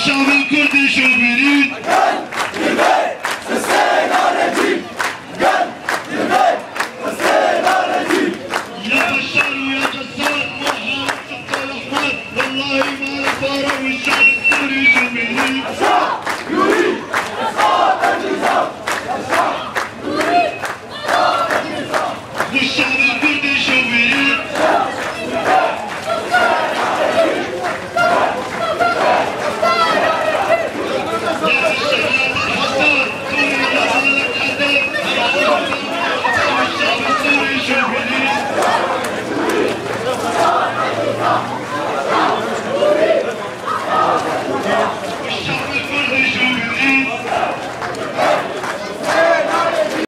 والشعب الكردي شو بيريد يا بشار ويا جسار مرحبا الاحمر والله ما الفاره والشعب